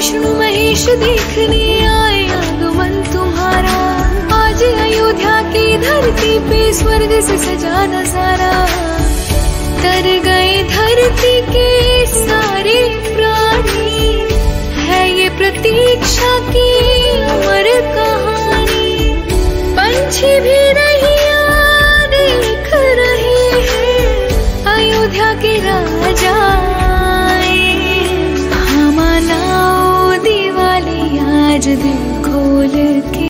देश देखने आए आगमन तुम्हारा। आज अयोध्या की धरती पे स्वर्ग से सजा नज़ारा। तर गए धरती के सारे प्राणी। है ये प्रतीक्षा की अमर कहानी। पंछी भी नहीं देख रहे हैं। अयोध्या के राजा दिल खोल के